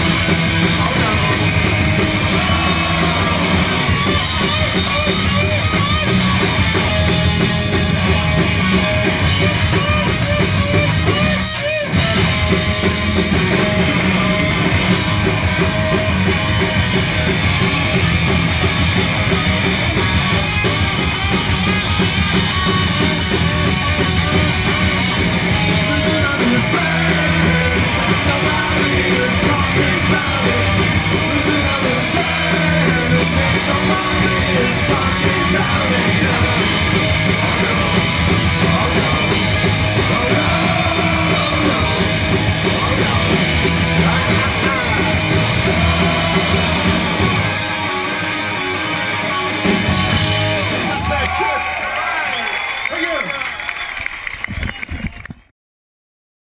Thank you. Don't